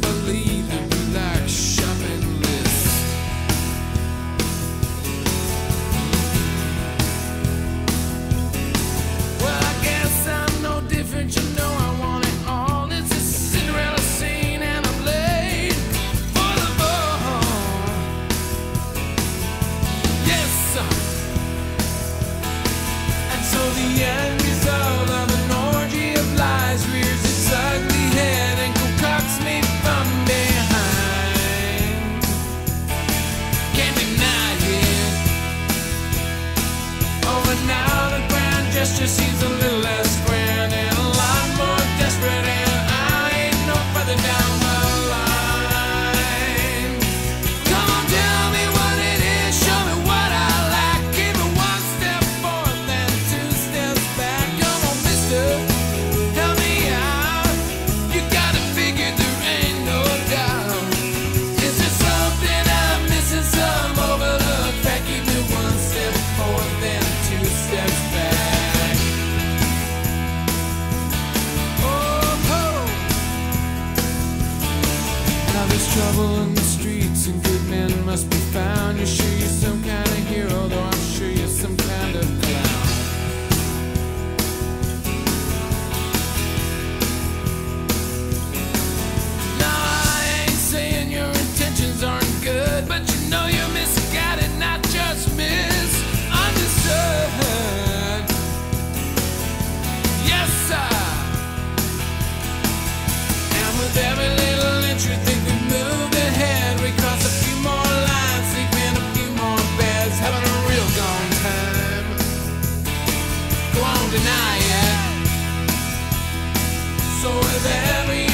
the Just seems a little trouble in the streets and good men must be found. You're sure you're some kind of deny it. So with every